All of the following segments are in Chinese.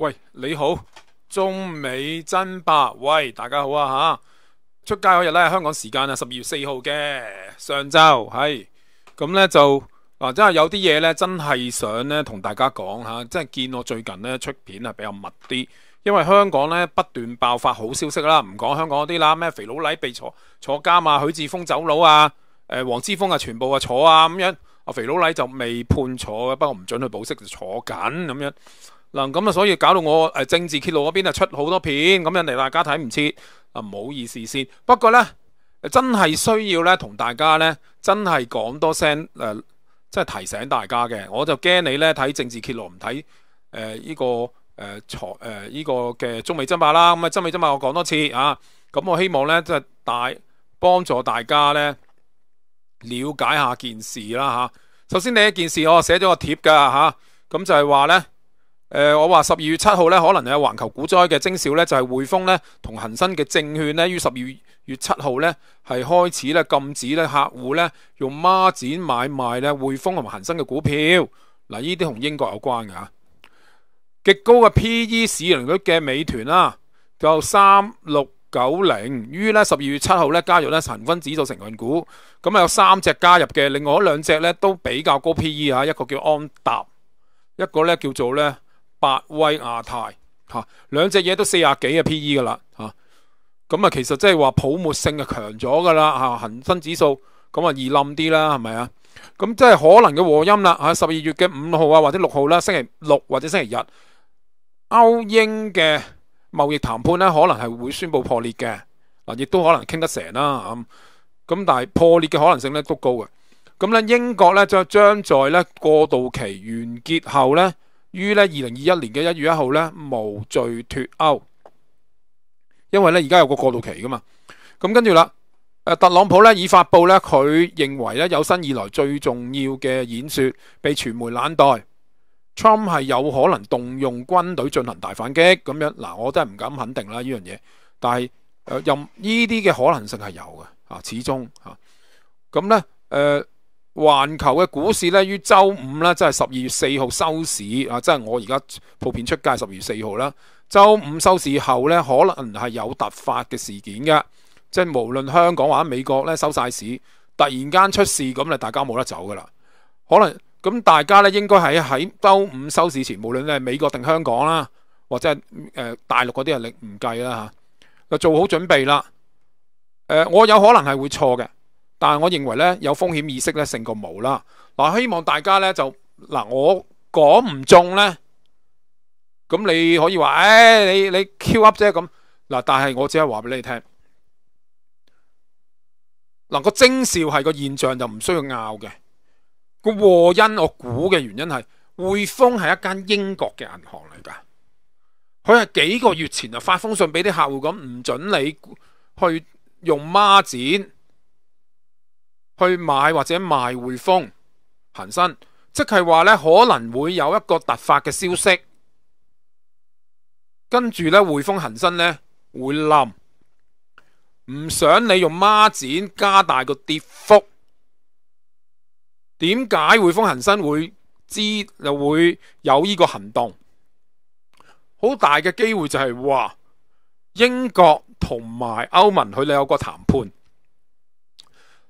喂，你好，中美爭霸，喂，大家好啊吓！出街嗰日咧，香港時間啊，十二月四號嘅上晝，係咁咧就嗱，真係有啲嘢咧，真係想咧同大家講吓，即係見我最近咧出片啊比較密啲，因為香港咧不斷爆發好消息啦，唔講香港嗰啲啦，咩肥佬黎被坐坐監啊，許智峰走佬啊，誒黃之峰啊，全部啊坐啊咁樣，阿肥佬黎就未判坐嘅，不過唔准去保释就坐緊咁樣。嗱咁啊，所以搞到我诶政治揭露嗰边啊出好多片，咁人哋大家睇唔切啊，唔好意思先。不過呢，真係需要咧同大家呢，真係講多聲誒、呃，即係提醒大家嘅。我就驚你呢睇政治揭露唔睇诶呢個誒財誒呢个嘅中美爭霸啦。咁啊，中美爭霸我講多次啊。咁我希望呢，即係大幫助大家呢，了解下件事啦嚇。首先第一件事，我寫咗個貼㗎嚇，咁就係話呢。誒、我話十二月七號咧，可能有環球股災嘅徵兆咧，就係匯豐咧同恒生嘅證券咧，於十二月七號咧係開始咧禁止咧客戶咧用孖展買賣咧匯豐同埋恒生嘅股票。嗱，呢啲同英國有關嘅吓，極高嘅 P/E 市盈率嘅美團啦，就三六九零，於咧十二月七號咧加入咧恒生指數成分股，咁啊有三隻加入嘅，另外兩隻咧都比較高 P/E 啊，一個叫安踏，一個咧叫做咧。百威亞太吓，兩隻嘢都四廿幾嘅 P/E 噶啦吓，咁啊其實即係話泡沫性啊強咗噶啦吓，恒生指數咁啊易冧啲啦係咪啊？咁即係可能嘅和音啦吓，十二月嘅五號啊或者六號啦，星期六或者星期日，歐英嘅貿易談判咧可能係會宣布破裂嘅嗱，亦都可能傾得成啦咁，咁但係破裂嘅可能性咧都高嘅，咁咧英國咧就將在咧過渡期完結後咧。於咧二零二一年嘅一月一號咧無罪脫歐，因為咧而家有個過渡期噶嘛，咁跟住啦，誒特朗普咧已發布咧佢認為咧有生以來最重要嘅演說被傳媒冷待，Trump 係有可能動用軍隊進行大反擊咁樣，嗱我真係唔敢肯定啦呢樣嘢，但係誒任呢啲嘅可能性係有嘅啊，始終吓，咁咧誒。环球嘅股市咧，於周五咧，即係十二月四號收市啊！即係我而家普遍出街，十二月四號啦。周五收市後咧，可能係有突發嘅事件嘅，即係無論香港或者美國咧收晒市，突然間出事咁，你大家冇得走噶啦。可能咁大家咧，應該喺喺周五收市前，無論你係美國定香港啦，或者係誒、呃、大陸嗰啲人，你唔計啦吓，就做好準備啦。誒、呃，我有可能係會錯嘅。但系我認為咧，有風險意識咧胜过冇啦。嗱，希望大家咧就嗱，我講唔中咧，咁你可以話，誒、哎，你你 Q up 啫咁。嗱，但係我只係話俾你聽，嗱個徵兆係個現象就唔需要拗嘅。個禍因我估嘅原因係匯豐係一間英國嘅銀行嚟噶，佢係幾個月前就發封信俾啲客戶咁，唔准你去用孖展。去買或者賣匯豐、恒生，即係話呢可能會有一個突發嘅消息，跟住呢匯豐、恒生呢會冧，唔想你用孖展加大個跌幅。點解匯豐、恒生會知就會有呢個行動？好大嘅機會就係話英國同埋歐盟佢哋有個談判。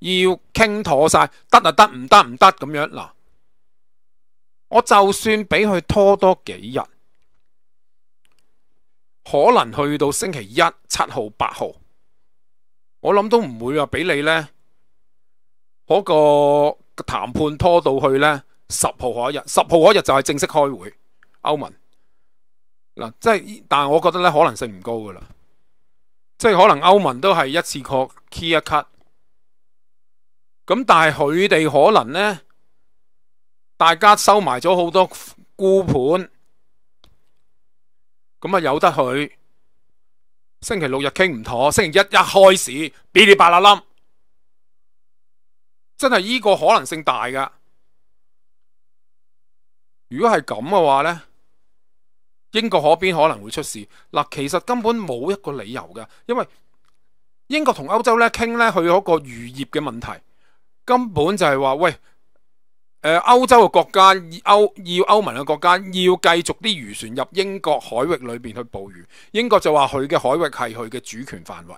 要傾妥晒，得啊得，唔得唔得咁樣嗱。我就算俾佢拖多幾日，可能去到星期一、七號、八號，我諗都唔會話俾你呢嗰個談判拖到去呢十號嗰日，十號嗰日就係正式開會歐盟嗱，即系但係我覺得呢可能性唔高噶啦，即係可能歐盟都係一次過 key 一 cut。咁但係佢哋可能呢，大家收埋咗好多沽盤，咁啊由得佢星期六日傾唔妥，星期一一開始，哔哩吧啦冧，真係呢個可能性大噶。如果係咁嘅話呢，英國嗰邊可能會出事。嗱，其實根本冇一個理由噶，因為英國同歐洲咧傾咧，佢嗰個漁業嘅問題，根本就係話喂。誒，歐洲嘅國家歐要歐盟嘅國家要繼續啲漁船入英國海域裏邊去捕魚，英國就話佢嘅海域係佢嘅主權範圍。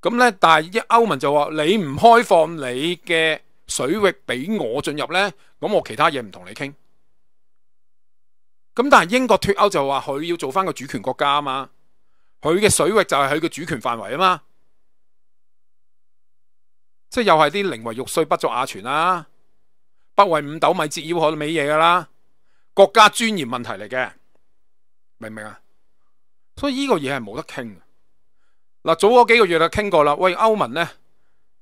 咁呢，但係歐盟就話你唔開放你嘅水域俾我進入呢，咁我其他嘢唔同你傾。咁但係英國脫歐就話佢要做翻個主權國家啊嘛，佢嘅水域就係佢嘅主權範圍啊嘛，即係又係啲寧為玉碎不作瓦全啦。不為五斗米折腰，可都尾嘢噶啦，國家尊嚴問題嚟嘅，明唔明啊？所以呢個嘢係冇得傾。嗱，早嗰幾個月就傾過啦。喂，歐盟呢，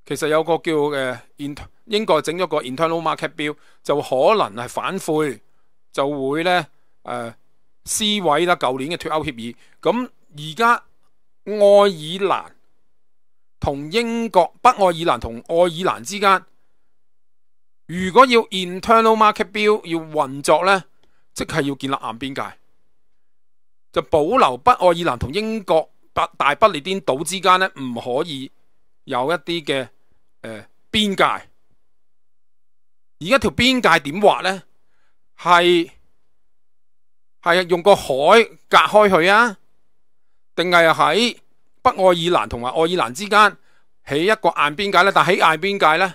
其實有個叫嘅英國整咗個 internal market bill，就可能係反悔，就會呢誒撕毀啦舊年嘅脫歐協議。咁而家愛爾蘭同英國，北愛爾蘭同愛爾蘭之間。如果要 internal market 标要運作呢，即係要建立硬邊界，就保留北愛爾蘭同英國大大不列顛島之間呢，唔可以有一啲嘅誒邊界。而家條邊界點畫呢？係係用個海隔開佢啊？定係喺北愛爾蘭同埋愛爾蘭之間起一個硬邊界咧？但喺硬邊界呢？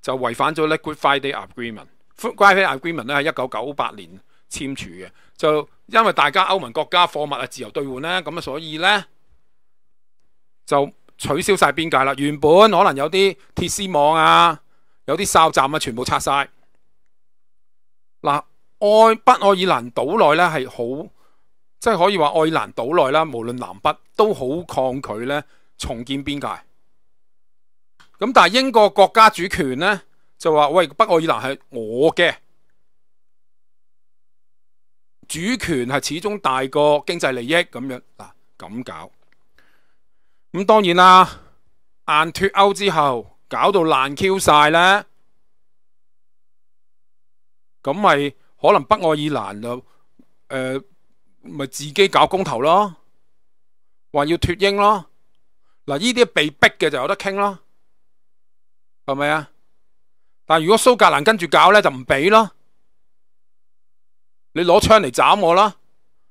就違反咗咧 Good Friday Agreement。Good Friday Agreement 咧係一九九八年簽署嘅，就因為大家歐盟國家貨物啊自由兌換咧，咁啊所以咧就取消晒邊界啦。原本可能有啲鐵絲網啊，有啲哨站啊，全部拆晒。嗱，愛北愛爾蘭島內咧係好，即係可以話愛爾蘭島內啦，無論南北都好抗拒咧重建邊界。咁但系英國國家主權呢，就話喂，北愛爾蘭係我嘅主權係始終大過經濟利益咁樣嗱，咁搞咁當然啦，硬脫歐之後搞到烂 Q 晒咧，咁咪可能北愛爾蘭就誒咪自己搞公投咯，話要脫英咯，嗱呢啲被逼嘅就有得傾咯。係咪啊？但係如果蘇格蘭跟住搞咧，就唔俾咯。你攞槍嚟斬我啦！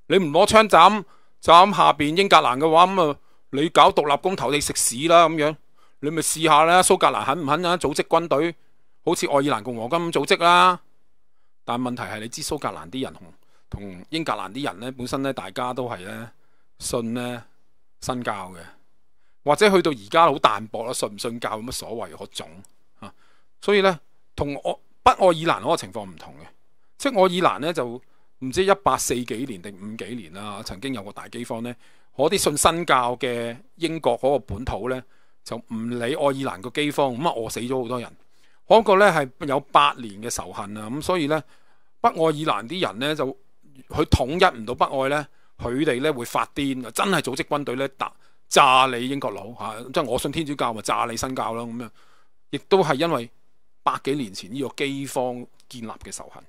你唔攞槍斬斬下邊英格蘭嘅話，咁啊，你搞獨立公投，你食屎啦咁樣。你咪試下啦，蘇格蘭肯唔肯啊？組織軍隊，好似愛爾蘭共和咁組織啦。但係問題係，你知蘇格蘭啲人同英格蘭啲人咧，本身咧，大家都係咧信咧新教嘅。或者去到而家好淡薄啦，信唔信教有乜所謂嗰種啊？所以咧，同我北愛爾蘭嗰個情況唔同嘅，即係愛爾蘭咧就唔知一八四幾年定五幾年啦，曾經有個大饑荒咧，嗰啲信新教嘅英國嗰個本土咧就唔理愛爾蘭個饑荒，咁啊餓死咗好多人，嗰、個咧係有八年嘅仇恨啊！咁所以咧，北愛爾蘭啲人咧就佢統一唔到北愛咧，佢哋咧會發癲啊！真係組織軍隊咧打。炸你英國佬嚇，即係我信天主教咪炸你新教咯咁樣，亦都係因為百幾年前呢個饑荒建立嘅仇恨。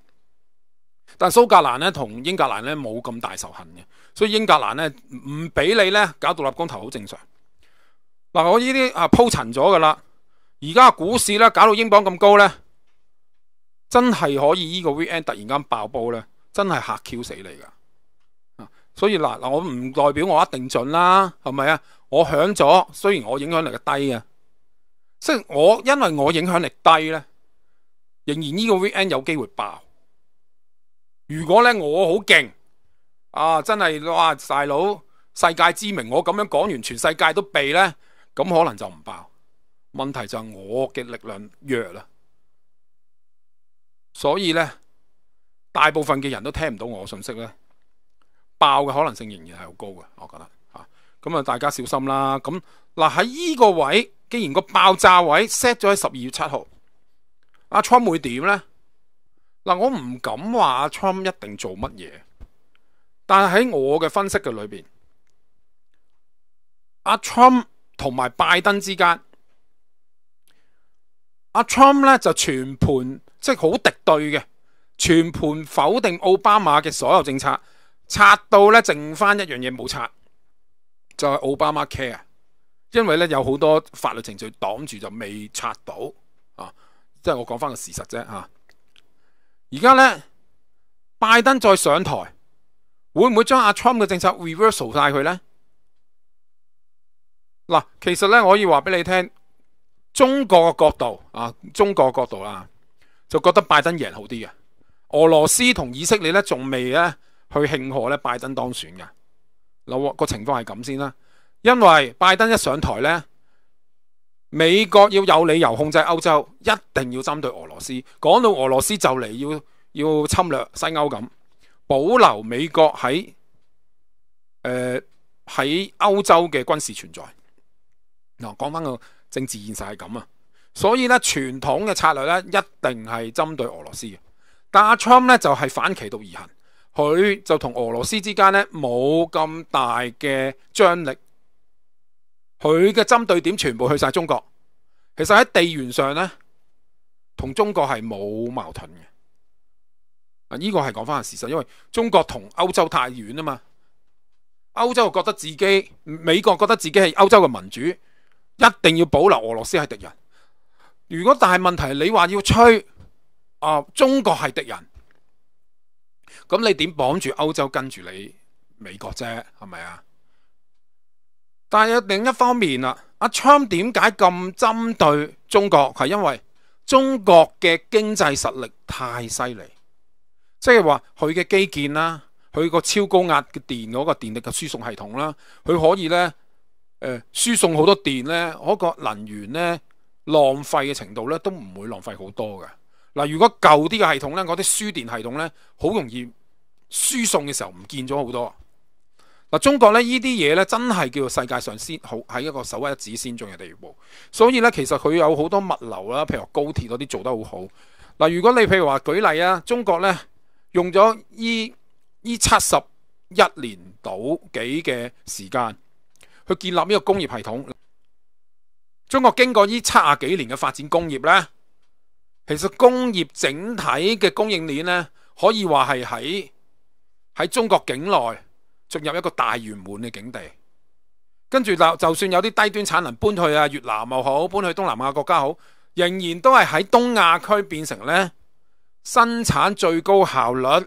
但蘇格蘭咧同英格蘭咧冇咁大仇恨嘅，所以英格蘭咧唔俾你咧搞獨立公投好正常。嗱，我呢啲啊鋪陳咗噶啦，而家股市咧搞到英鎊咁高咧，真係可以呢個 VN 突然間爆煲咧，真係嚇 Q 死你噶。所以嗱嗱，我唔代表我一定準啦，係咪啊？我響咗，雖然我影響力低啊，即係我因為我影響力低咧，仍然呢個 VN 有機會爆。如果咧我好勁啊，真係哇大佬世界知名，我咁樣講完，全世界都避咧，咁可能就唔爆。問題就係我嘅力量弱啦，所以咧大部分嘅人都聽唔到我信息咧。爆嘅可能性仍然係好高嘅，我覺得吓，咁啊大家小心啦。咁嗱喺呢個位，既然個爆炸位 set 咗喺十二月七號，阿 Trump 會點呢？嗱，我唔敢話阿 Trump 一定做乜嘢，但係喺我嘅分析嘅裏邊，阿 Trump 同埋拜登之間，阿 Trump 咧就全盤即係好敵對嘅，全盤否定奧巴馬嘅所有政策，拆到咧剩翻一樣嘢冇拆，就係奧巴馬 Care，因為咧有好多法律程序擋住就未拆到啊，即係我講翻個事實啫吓。而家咧拜登再上台，會唔會將阿 Trump 嘅政策 reversal 晒佢咧？嗱，其實咧我可以話俾你聽。中國嘅角度啊，中國角度啦，就覺得拜登贏好啲嘅。俄羅斯同以色列咧，仲未咧去慶賀咧拜登當選嘅。嗱，個情況係咁先啦。因為拜登一上台咧，美國要有理由控制歐洲，一定要針對俄羅斯。講到俄羅斯就嚟要要侵略西歐咁，保留美國喺诶喺歐洲嘅軍事存在。嗱，講翻個。政治現實係咁啊，所以咧傳統嘅策略咧一定係針對俄羅斯嘅。但阿 Trump 咧就係反其道而行，佢就同俄羅斯之間咧冇咁大嘅張力，佢嘅針對點全部去晒中國。其實喺地緣上咧，同中國係冇矛盾嘅。啊，呢個係講翻個事實，因為中國同歐洲太遠啊嘛，歐洲覺得自己，美國覺得自己係歐洲嘅民主。一定要保留俄羅斯係敵人。如果但係問題，你話要吹啊，中國係敵人，咁你點綁住歐洲跟住你美國啫？係咪啊？但係另一方面啊，阿 Trump 點解咁針對中國？係因為中國嘅經濟實力太犀利，即係話佢嘅基建啦，佢個超高壓嘅電嗰個電力嘅輸送系統啦，佢可以呢。誒，輸送好多電呢，嗰個能源呢，浪費嘅程度呢都唔會浪費好多嘅。嗱，如果舊啲嘅系統呢，嗰啲輸電系統呢，好容易輸送嘅時候唔見咗好多。嗱，中國呢，呢啲嘢呢，真係叫做世界上先好喺一個首屈一指先進嘅地步。所以呢，其實佢有好多物流啦，譬如高鐵嗰啲做得好好。嗱，如果你譬如話舉例啊，中國呢，用咗依依七十一年到幾嘅時間。去建立呢個工業系統，中國經過呢七十幾年嘅發展工業呢，其實工業整體嘅供應鏈呢，可以話係喺喺中國境內進入一個大圓滿嘅境地。跟住就就算有啲低端產能搬去啊越南又好，搬去東南亞國家好，仍然都係喺東亞區變成呢生產最高效率。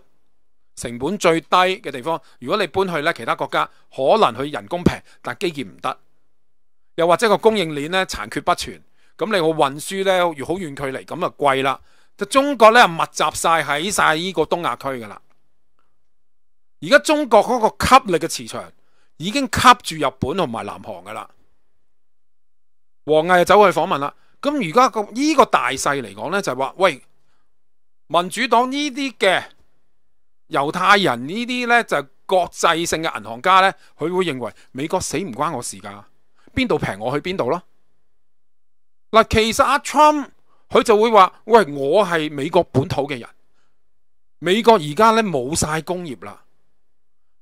成本最低嘅地方，如果你搬去咧其他國家，可能佢人工平，但基建唔得，又或者個供應鏈咧殘缺不全，咁你個運輸咧要好遠距離，咁啊貴啦。就中國咧密集晒喺晒呢個東亞區噶啦，而家中國嗰個吸力嘅磁場已經吸住日本同埋南韓噶啦。王毅走去訪問啦，咁而家个呢個大勢嚟講咧就係話，喂，民主黨呢啲嘅。猶太人呢啲呢，就係國際性嘅銀行家呢，佢會認為美國死唔關我事噶，邊度平我去邊度咯。嗱，其實阿 Trump 佢就會話：喂，我係美國本土嘅人，美國而家呢冇晒工業啦，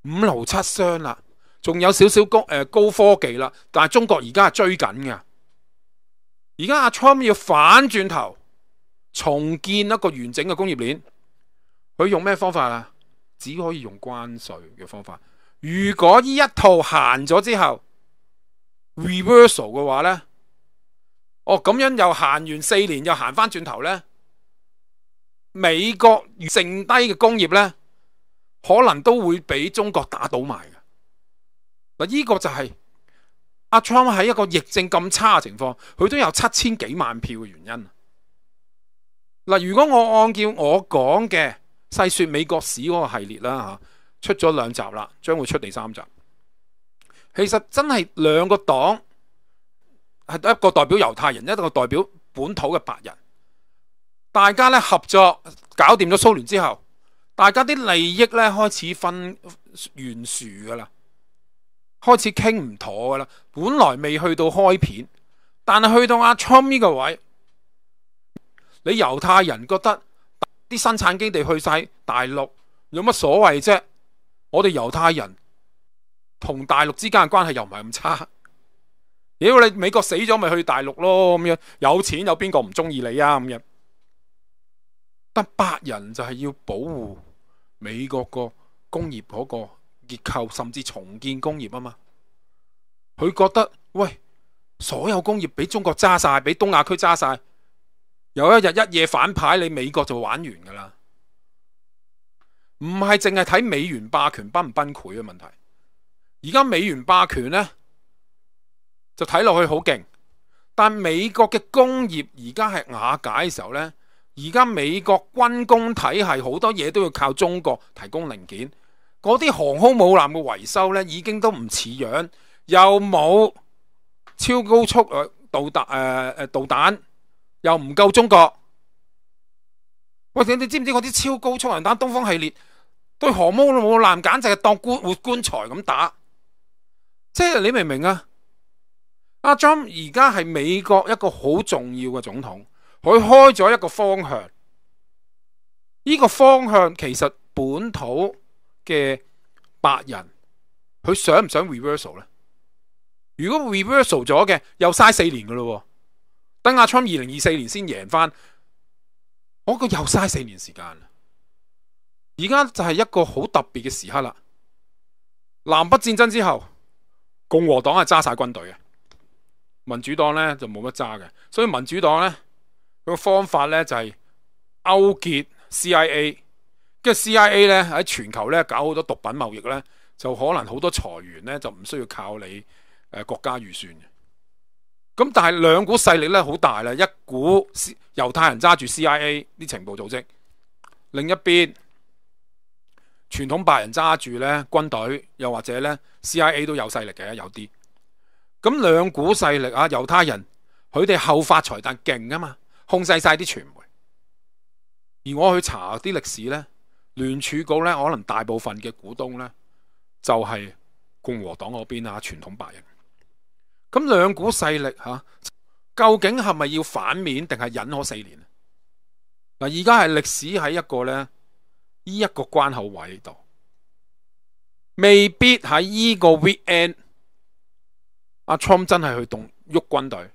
五勞七傷啦，仲有少少高誒高科技啦，但係中國而家係追緊嘅。而家阿 Trump 要反轉頭重建一個完整嘅工業鏈，佢用咩方法啊？只可以用關稅嘅方法。如果呢一套行咗之後，reversal 嘅話呢，哦咁樣又行完四年，又行翻轉頭呢，美國剩低嘅工業呢，可能都會俾中國打倒埋嘅。嗱，呢個就係阿 Trump 喺一個疫症咁差嘅情況，佢都有七千幾萬票嘅原因。嗱，如果我按照我講嘅。細說美國史嗰個系列啦吓，出咗兩集啦，將會出第三集。其實真係兩個黨係一個代表猶太人，一個代表本土嘅白人，大家咧合作搞掂咗蘇聯之後，大家啲利益咧開始分懸殊噶啦，開始傾唔妥噶啦。本來未去到開片，但系去到阿 Trump 呢個位，你猶太人覺得？啲生產基地去晒大陸，有乜所謂啫？我哋猶太人同大陸之間嘅關係又唔係咁差，妖你美國死咗咪去大陸咯咁樣，有錢有邊個唔中意你啊咁樣？但白人就係要保護美國個工業嗰個結構，甚至重建工業啊嘛。佢覺得喂，所有工業俾中國揸晒，俾東亞區揸晒，有一日一夜反牌，你美國就玩完噶啦。唔係淨係睇美元霸權崩唔崩潰嘅問題，而家美元霸權呢，就睇落去好劲，但美国嘅工業而家係瓦解嘅時候呢。而家美國軍工體系好多嘢都要靠中國提供零件，嗰啲航空母艦嘅維修呢，已經都唔似樣，又冇超高速誒導彈誒誒導彈，又唔夠中國。喂，你你知唔知嗰啲超高速人彈東方系列對航空母艦簡直係當棺活棺材咁打？即係你明唔明啊？阿 Trump 而家係美國一個好重要嘅總統。佢開咗一個方向，呢個方向其實本土嘅白人，佢想唔想 reversal 呢？如果 reversal 咗嘅，又嘥四年噶咯。等阿 Trump 二零二四年先贏翻，我个又嘥四年時間。而家就係一個好特別嘅時刻啦。南北戰爭之後，共和黨係揸晒軍隊嘅，民主黨呢就冇乜揸嘅，所以民主黨呢。佢個方法咧就係勾結 CIA，跟住 CIA 咧喺全球咧搞好多毒品貿易咧，就可能好多財源咧就唔需要靠你誒國家預算嘅。咁但係兩股勢力咧好大啦，一股猶太人揸住 CIA 啲情報組織，另一邊傳統白人揸住咧軍隊，又或者咧 CIA 都有勢力嘅，有啲。咁兩股勢力啊，猶太人佢哋後發財但勁啊嘛。控制晒啲傳媒，而我去查啲歷史呢，聯儲局呢，可能大部分嘅股東呢，就係共和黨嗰邊啊，傳統白人。咁兩股勢力吓，究竟係咪要反面定係忍可四年？嗱，而家係歷史喺一個呢，呢一個關口位度，未必喺呢個 weekend，阿 Trump 真係去動喐軍隊。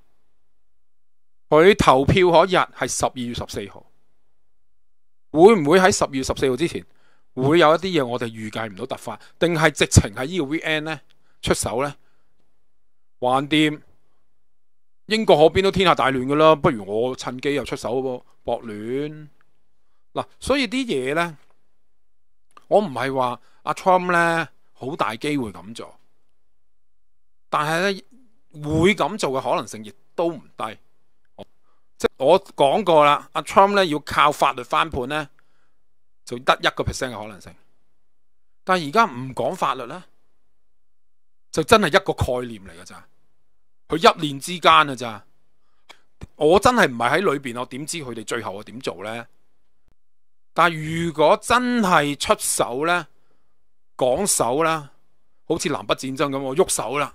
佢投票嗰日係十二月十四號，會唔會喺十二月十四號之前會有一啲嘢我哋預計唔到突發，定係直情喺呢個 V N 呢出手呢？橫掂英國嗰邊都天下大亂噶啦，不如我趁機又出手噃，博亂嗱。所以啲嘢呢，我唔係話阿 Trump 呢好大機會咁做，但係呢會咁做嘅可能性亦都唔低。即我講過啦，阿 Trump 咧要靠法律翻盤咧，就得一個 percent 嘅可能性。但係而家唔講法律咧，就真係一個概念嚟㗎咋。佢一念之間啊咋。我真係唔係喺裏邊，我點知佢哋最後會點做咧？但係如果真係出手咧，講手啦，好似南北戰爭咁，我喐手啦，